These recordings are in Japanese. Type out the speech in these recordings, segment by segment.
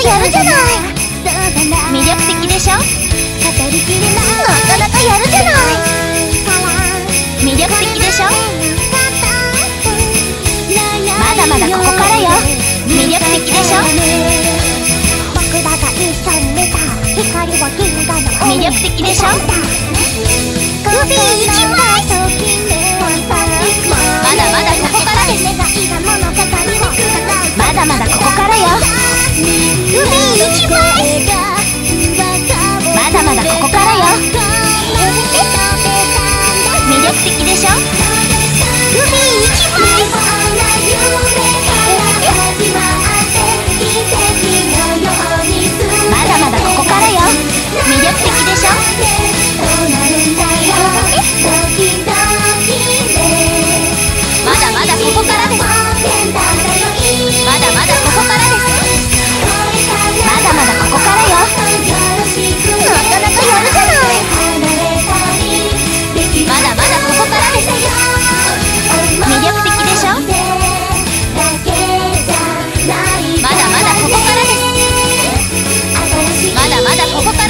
とやるじゃない魅力的でしょ？なかなかやるじゃない魅力的でしょ？まだまだここからよ魅力的でしょ？魅力的でしょ？ルビー行枚。まだまだここからよ。魅力的でしょ？ル行きます。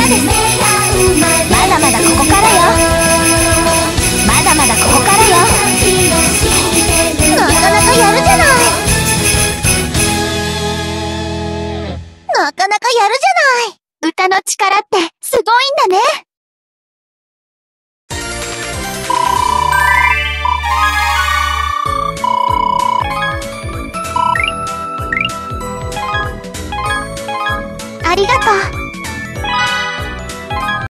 ですまだまだここからよ。まだまだここからよ。なかなかやるじゃない。なかなかやるじゃない。歌の力ってすごいんだね。